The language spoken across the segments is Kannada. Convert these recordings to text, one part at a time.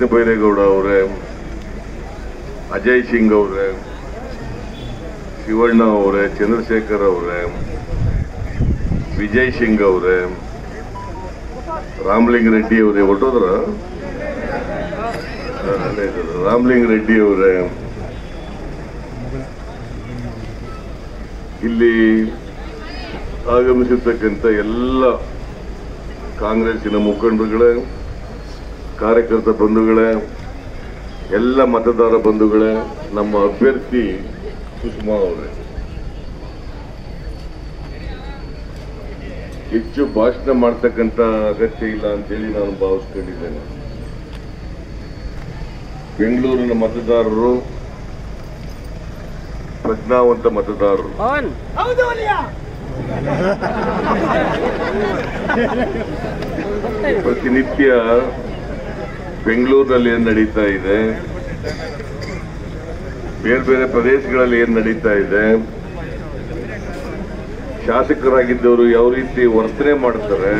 ಕೃಷ್ಣ ಬೈರೇಗೌಡ ಅವರೇ, ಅಜಯ್ ಸಿಂಗ್ ಅವರೇ, ಶಿವಣ್ಣ ಅವರೇ, ಚಂದ್ರಶೇಖರ್ ಅವರೇ, ವಿಜಯ್ ಸಿಂಗ್ ಅವರೇ, ರಾಮಲಿಂಗ ರೆಡ್ಡಿ ಅವರೇ, ಹೊರಟೋದ್ರ? ಅಲ್ಲೇ ರಾಮಲಿಂಗ ರೆಡ್ಡಿ ಅವರೇ, ಇಲ್ಲಿ ಆಗಮಿಸಿರ್ತಕ್ಕಂಥ ಎಲ್ಲ ಕಾಂಗ್ರೆಸ್ಸಿನ ಮುಖಂಡರುಗಳೇ ಕಾರ್ಯಕರ್ತ ಬಂಧುಗಳೇ ಎಲ್ಲ ಮತದಾರ ಬಂಧುಗಳೇ ನಮ್ಮ ಅಭ್ಯರ್ಥಿ ಸುಷ್ಮಾ ಅವರೇ. ಹೆಚ್ಚು ಭಾಷಣ ಮಾಡ್ತಕ್ಕಂಥ ಅಗತ್ಯ ಇಲ್ಲ ಅಂತೇಳಿ ನಾನು ಭಾವಿಸ್ಕೊಂಡಿದ್ದೇನೆ. ಬೆಂಗಳೂರಿನ ಮತದಾರರು ಪ್ರಜ್ಞಾವಂತ ಮತದಾರರು. ಪ್ರತಿನಿತ್ಯ ಬೆಂಗಳೂರಿನಲ್ಲಿ ಏನು ನಡೀತಾ ಇದೆ? ಬೇರೆ ಬೇರೆ ಪ್ರದೇಶಗಳಲ್ಲಿ ಏನು ನಡೀತಾ ಇದೆ? ಶಾಸಕರಾಗಿದ್ದವರು ಯಾವ ರೀತಿ ವರ್ತನೆ ಮಾಡ್ತಾರೆ?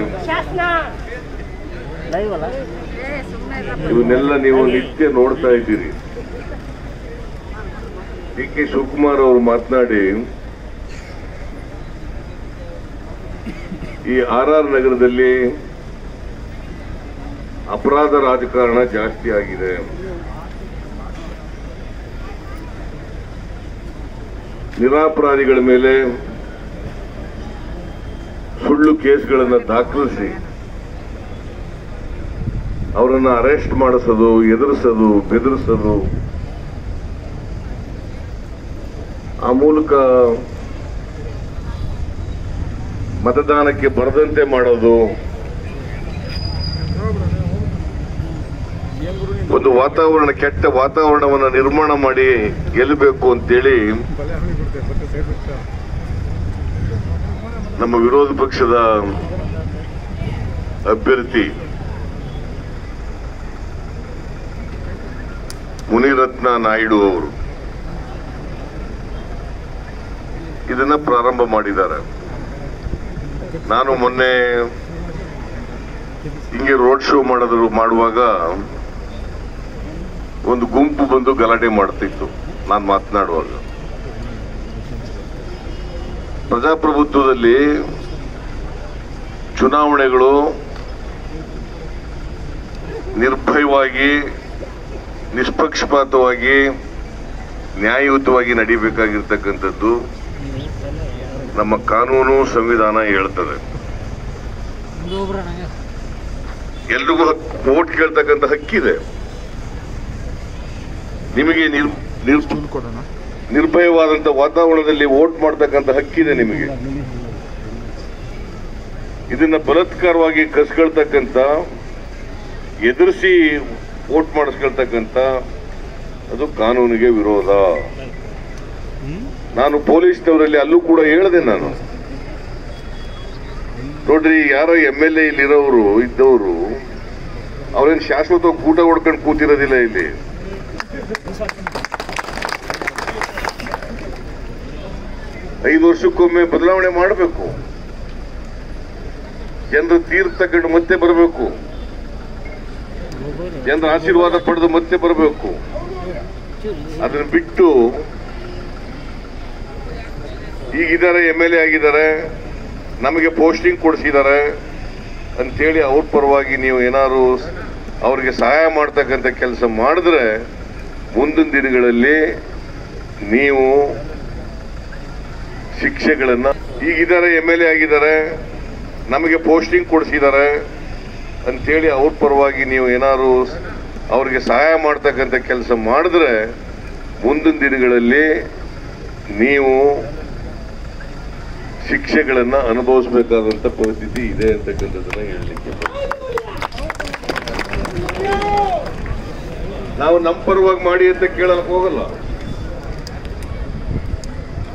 ಇವನ್ನೆಲ್ಲ ನೀವು ನಿತ್ಯ ನೋಡ್ತಾ ಇದ್ದೀರಿ. ಡಿ ಕೆ ಶಿವಕುಮಾರ್ ಅವರು ಮಾತನಾಡಿ ಈ ಆರ್ ಆರ್ ನಗರದಲ್ಲಿ ಅಪರಾಧ ರಾಜಕಾರಣ ಜಾಸ್ತಿ ಆಗಿದೆ. ನಿರಾಪರಾಧಿಗಳ ಮೇಲೆ ಸುಳ್ಳು ಕೇಸ್ಗಳನ್ನು ದಾಖಲಿಸಿ, ಅವರನ್ನ ಅರೆಸ್ಟ್ ಮಾಡಿಸೋದು, ಎದುರಿಸೋದು, ಬೆದರಿಸೋದು, ಆ ಮೂಲಕ ಮತದಾನಕ್ಕೆ ಬರದಂತೆ ಮಾಡೋದು ಒಂದು ವಾತಾವರಣ, ಕೆಟ್ಟ ವಾತಾವರಣವನ್ನು ನಿರ್ಮಾಣ ಮಾಡಿ ಗೆಲ್ಲಬೇಕು ಅಂತೇಳಿ ನಮ್ಮ ವಿರೋಧ ಪಕ್ಷದ ಅಭ್ಯರ್ಥಿ ಮುನಿರತ್ನ ನಾಯ್ಡು ಅವರು. ಇದನ್ನ ಪ್ರಾರಂಭ ಮಾಡಿದ್ದಾರೆ. ನಾನು ಮೊನ್ನೆ ಹಿಂಗೆ ರೋಡ್ ಶೋ ಮಾಡೋದ್ರು ಮಾಡುವಾಗ ಒಂದು ಗುಂಪು ಬಂದು ಗಲಾಟೆ ಮಾಡ್ತಿತ್ತು. ನಾನು ಮಾತನಾಡುವಾಗ. ಪ್ರಜಾಪ್ರಭುತ್ವದಲ್ಲಿ ಚುನಾವಣೆಗಳು ನಿರ್ಭಯವಾಗಿ, ನಿಷ್ಪಕ್ಷಪಾತವಾಗಿ, ನ್ಯಾಯಯುತವಾಗಿ ನಡೀಬೇಕಾಗಿರ್ತಕ್ಕಂಥದ್ದು ನಮ್ಮ ಕಾನೂನು ಸಂವಿಧಾನ ಹೇಳ್ತದೆ. ಎಲ್ರಿಗೂ ಓಟ್ ಕೇಳ್ತಕ್ಕಂಥ ಹಕ್ಕಿದೆ. ನಿಮಗೆ ನಿರ್ ನಿರ್ ನಿರ್ಭಯವಾದಂತ ವಾತಾವರಣದಲ್ಲಿ ವೋಟ್ ಮಾಡ್ತಕ್ಕಂಥ ಹಕ್ಕಿದೆ ನಿಮಗೆ. ಇದನ್ನ ಬಲತ್ಕಾರವಾಗಿ ಕಸ್ಕೊಳ್ತಕ್ಕಂಥ ಎದುರಿಸಿ ವೋಟ್ ಮಾಡಿಸ್ಕೊಳ್ತಕ್ಕಂಥ ಅದು ಕಾನೂನಿಗೆ ವಿರೋಧ. ನಾನು ಪೊಲೀಸ್ನವರಲ್ಲಿ ಅಲ್ಲೂ ಕೂಡ ಹೇಳಿದೆ ನಾನು. ನೋಡ್ರಿ, ಯಾರೋ ಎಂ ಎಲ್ ಎ ಇದ್ದವರು, ಅವ್ರೇನು ಶಾಶ್ವತ ಕೂಟ ಹೊಡ್ಕೊಂಡು ಕೂತಿರೋದಿಲ್ಲ ಇಲ್ಲಿ. ಐದು ವರ್ಷಕ್ಕೊಮ್ಮೆ ಬದಲಾವಣೆ ಮಾಡಬೇಕು. ಜನರು ತೀರ್ಥ ಮತ್ತೆ ಬರಬೇಕು. ಜನರ ಆಶೀರ್ವಾದ ಪಡೆದು ಮತ್ತೆ ಬರಬೇಕು. ಅದನ್ನು ಬಿಟ್ಟು ಈಗಿದ್ದಾರೆ, ಎಂ ಎಲ್ ಎ ಆಗಿದ್ದಾರೆ, ನಮಗೆ ಪೋಸ್ಟಿಂಗ್ ಕೊಡಿಸಿದ್ದಾರೆ ಅಂತೇಳಿ ಅವ್ರ ಪರವಾಗಿ ನೀವು ಏನಾದ್ರು ಅವ್ರಿಗೆ ಸಹಾಯ ಮಾಡ್ತಕ್ಕಂಥ ಕೆಲಸ ಮಾಡಿದ್ರೆ ಮುಂದಿನ ದಿನಗಳಲ್ಲಿ ನೀವು ಶಿಕ್ಷೆಗಳನ್ನ ಈಗಿದ್ದಾರೆ ಎಂ ಎಲ್ ಎ ಆಗಿದ್ದಾರೆ, ನಮಗೆ ಪೋಸ್ಟಿಂಗ್ ಕೊಡಿಸಿದ್ದಾರೆ ಅಂತೇಳಿ ಅವ್ರ ಪರವಾಗಿ ನೀವು ಏನಾದ್ರು ಅವ್ರಿಗೆ ಸಹಾಯ ಮಾಡ್ತಕ್ಕಂಥ ಕೆಲಸ ಮಾಡಿದ್ರೆ ಮುಂದಿನ ದಿನಗಳಲ್ಲಿ ನೀವು ಶಿಕ್ಷೆಗಳನ್ನು ಅನುಭವಿಸಬೇಕಾದಂತ ಪರಿಸ್ಥಿತಿ ಇದೆ ಅಂತಕ್ಕಂಥದ್ದನ್ನು ಹೇಳಲಿಕ್ಕೆ ನಾವು ನಮ್ಮ ಪರವಾಗಿ ಮಾಡಿ ಅಂತ ಕೇಳಕ್ ಹೋಗಲ್ಲ.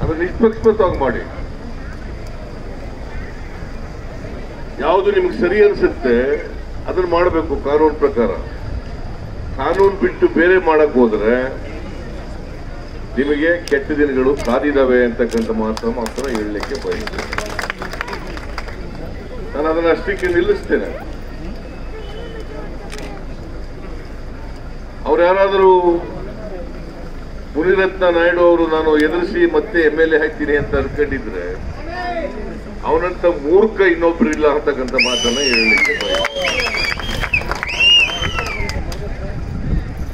ಅದು ನಿಷ್ಪಕ್ಷಪಾತವಾಗಿ ಮಾಡಿ. ಯಾವುದು ನಿಮ್ಗೆ ಸರಿ ಅನ್ಸುತ್ತೆ, ಅದನ್ನ ಮಾಡಬೇಕು ಕಾನೂನು ಪ್ರಕಾರ. ಕಾನೂನು ಬಿಟ್ಟು ಬೇರೆ ಮಾಡಕ್ ಹೋದ್ರೆ ನಿಮಗೆ ಕೆಟ್ಟ ದಿನಗಳು ಕಾದಿದಾವೆ ಅಂತಕ್ಕಂಥ ಮಾತ್ರ ಮಾತ್ರ ಹೇಳಲಿಕ್ಕೆ ಬಯಸ್ತೇನೆ ನಾನು ಅದನ್ನ ಅಷ್ಟಕ್ಕೆ ನಿಲ್ಲಿಸ್ತೇನೆ. ಅವ್ರು ಯಾರಾದರೂ ಮುನಿರತ್ನ ನಾಯ್ಡು ಅವರು ನಾನು ಎದುರಿಸಿ ಮತ್ತೆ ಎಂ ಎಲ್ ಎ ಹಾಕ್ತೀನಿ ಅಂತ ಅನ್ಕೊಂಡಿದ್ರೆ, ಅವನಂತ ಮೂರ್ಖ ಇನ್ನೊಬ್ರು ಇಲ್ಲ ಅಂತಕ್ಕಂಥ ಮಾತನ್ನ ಹೇಳಲಿಕ್ಕೆ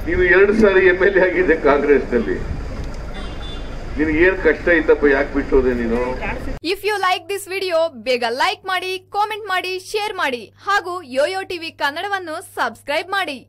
ನೀವು ಎರಡು ಸಾರಿ ಎಂ ಎಲ್ ಎ ಆಗಿದೆ ಕಾಂಗ್ರೆಸ್ನಲ್ಲಿ. ನಿನಗೆ ಏನ್ ಕಷ್ಟ ಇತ್ತಪ್ಪ, ಯಾಕೆ ಬಿಟ್ಟೋದೆ ನೀನು? If you like this video ಬೇಗ ಲೈಕ್ ಮಾಡಿ ಕಾಮೆಂಟ್ ಮಾಡಿ ಶೇರ್ ಮಾಡಿ, ಹಾಗೂ ಯೋಯೋ ಟಿವಿ ಕನ್ನಡವನ್ನು ಸಬ್ಸ್ಕ್ರೈಬ್ ಮಾಡಿ.